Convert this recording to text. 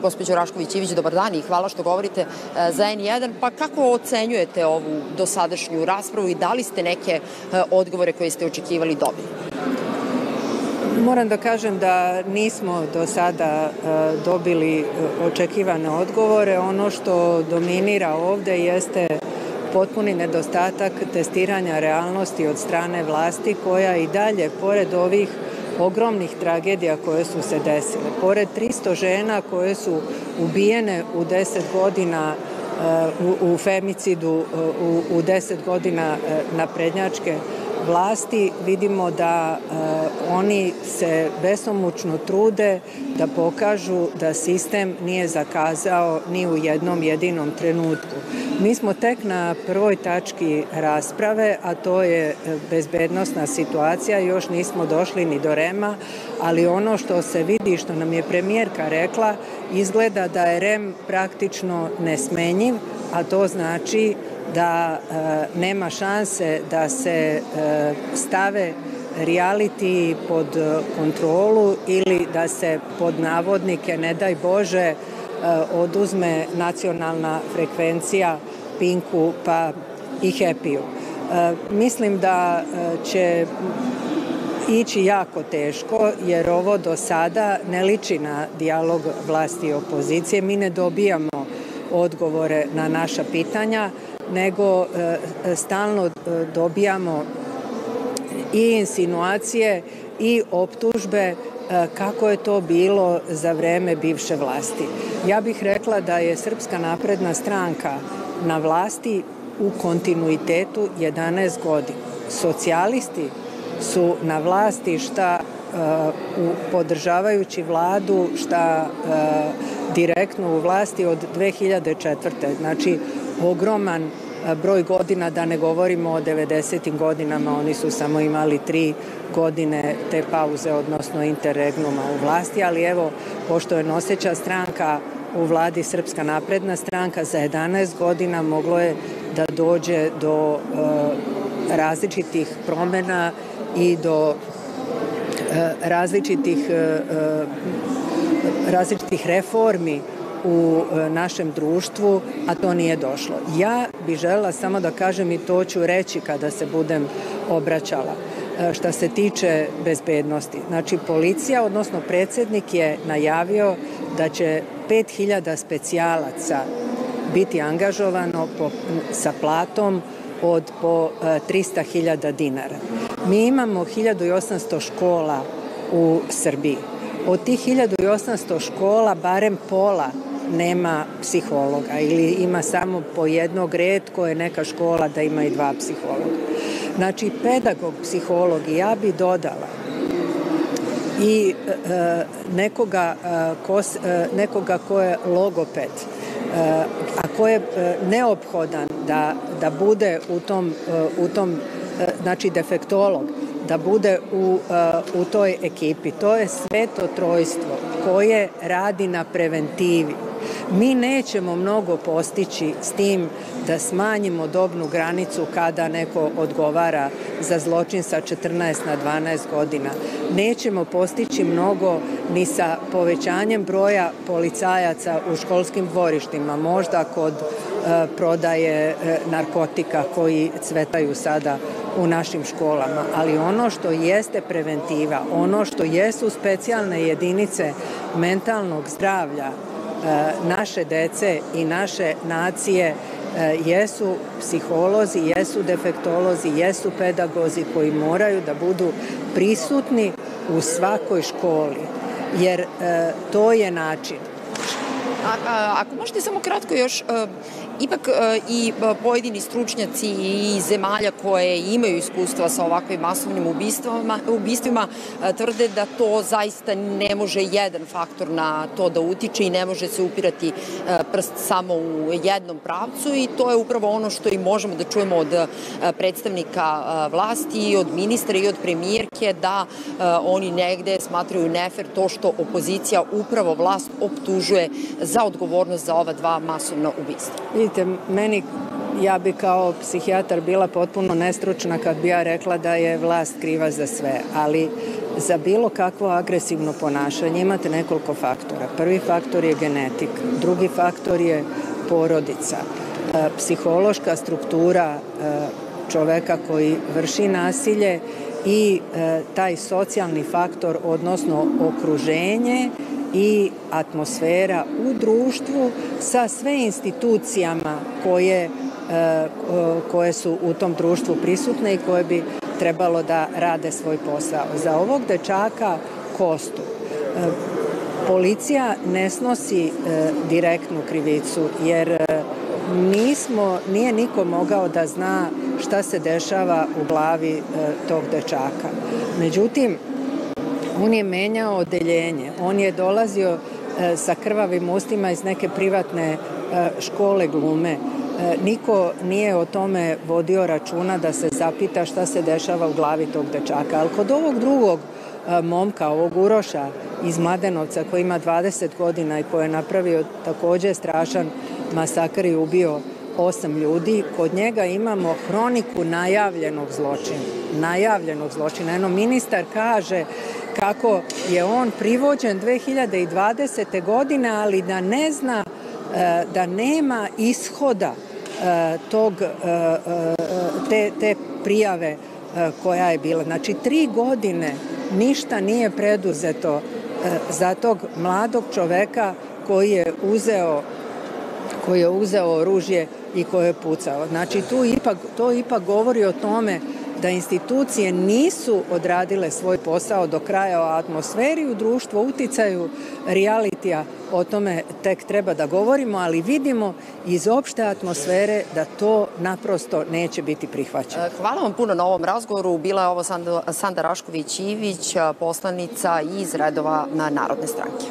gospođo Rašković-Ivić, dobar dan i hvala što govorite za N1. Pa kako ocenjujete ovu dosadašnju raspravu i da li ste neke odgovore koje ste očekivali dobili? Moram da kažem da nismo do sada dobili očekivane odgovore. Ono što dominira ovde jeste potpuni nedostatak testiranja realnosti od strane vlasti koja i dalje, pored ovih ogromnih tragedija koje su se desile, pored 300 žena koje su ubijene u 10 godina u, u femicidu u, u 10 godina naprednjačke vlasti vidimo da e, oni se besomučno trude da pokažu da sistem nije zakazao ni u jednom jedinom trenutku. Mi smo tek na prvoj tački rasprave, a to je e, bezbednostna situacija, još nismo došli ni do REMA, ali ono što se vidi, što nam je premijerka rekla, izgleda da je REM praktično nesmenjiv, a to znači da e, nema šanse da se e, stave reality pod kontrolu ili da se pod navodnike, ne daj Bože, oduzme nacionalna frekvencija Pinku pa i Happy-u. E, mislim da e, će ići jako teško jer ovo do sada ne liči na dijalog vlasti i opozicije. Mi ne dobijamo odgovore na naša pitanja nego stalno dobijamo i insinuacije i optužbe kako je to bilo za vreme bivše vlasti. Ja bih rekla da je Srpska napredna stranka na vlasti u kontinuitetu 11 godina. Socijalisti su na vlasti šta uh, podržavajući vladu šta uh, direktno u vlasti od 2004. Znači ogroman broj godina, da ne govorimo o 90. godinama, oni su samo imali tri godine te pauze, odnosno interregnuma u vlasti, ali evo, pošto je noseća stranka u vladi Srpska napredna stranka, za 11 godina moglo je da dođe do uh, različitih promena i do uh, različitih, uh, različitih reformi u e, našem društvu, a to nije došlo. Ja bih želela samo da kažem i to ću reći kada se budem obraćala e, šta se tiče bezbednosti. Znači, policija, odnosno predsednik je najavio da će 5000 specijalaca biti angažovano po, sa platom od po 300.000 e, dinara. Mi imamo 1800 škola u Srbiji. Od tih 1800 škola barem pola nema psihologa ili ima samo po jednog redko je neka škola da ima i dva psihologa. Znači, pedagog, psiholog i ja bi dodala i e, nekoga, e, ko, e, nekoga ko je logoped, e, a ko je e, neophodan da, da bude u tom, e, u tom e, znači defektolog, da bude u, u toj ekipi. To je sveto trojstvo koje radi na preventivi Mi nećemo mnogo postići s tim da smanjimo dobnu granicu kada neko odgovara za zločin sa 14 na 12 godina. Nećemo postići mnogo ni sa povećanjem broja policajaca u školskim dvorištima, možda kod e, prodaje e, narkotika koji cvetaju sada u našim školama, ali ono što jeste preventiva, ono što jesu specijalne jedinice mentalnog zdravlja naše dece i naše nacije e, jesu psiholozi, jesu defektolozi, jesu pedagozi koji moraju da budu prisutni u svakoj školi, jer e, to je način. A, a, ako možete samo kratko još, ipak e, i e, pojedini stručnjaci i zemalja koje imaju iskustva sa ovakvim masovnim ubistvima, ubistvima e, tvrde da to zaista ne može jedan faktor na to da utiče i ne može se upirati prst samo u jednom pravcu i to je upravo ono što i možemo da čujemo od predstavnika vlasti, od ministra i od premijerke da oni negde smatraju nefer to što opozicija upravo vlast optužuje za odgovornost za ova dva masovna ubistva. Vidite, meni ja bi kao psihijatar bila potpuno nestručna kad bi ja rekla da je vlast kriva za sve, ali za bilo kakvo agresivno ponašanje imate nekoliko faktora. Prvi faktor je genetika, drugi faktor je porodica, e, psihološka struktura e, čoveka koji vrši nasilje i e, taj socijalni faktor, odnosno okruženje i atmosfera u društvu sa sve institucijama koje, koje su u tom društvu prisutne i koje bi trebalo da rade svoj posao. Za ovog dečaka Kostu e, policija ne snosi e, direktnu krivicu jer e, nismo, nije niko mogao da zna šta se dešava u glavi tog dečaka. Međutim, on je menjao odeljenje, on je dolazio sa krvavim ustima iz neke privatne škole glume E, niko nije o tome vodio računa da se zapita šta se dešava u glavi tog dečaka. Ali kod ovog drugog e, momka, ovog Uroša iz Mladenovca koji ima 20 godina i koji je napravio takođe strašan masakr i ubio osam ljudi, kod njega imamo hroniku najavljenog zločina. Najavljenog zločina. Eno, ministar kaže kako je on privođen 2020. godine, ali da ne zna e, da nema ishoda tog, e, e, te, te prijave e, koja je bila. Znači, tri godine ništa nije preduzeto za tog mladog čoveka koji je uzeo koji je uzeo oružje i koji je pucao. Znači, tu ipak, to ipak govori o tome da institucije nisu odradile svoj posao do kraja o atmosferi u društvu, uticaju realitija, o tome tek treba da govorimo, ali vidimo iz opšte atmosfere da to naprosto neće biti prihvaćeno. E, hvala vam puno na ovom razgovoru. Bila je ovo Sanda Rašković-Ivić, poslanica iz redova na Narodne stranke.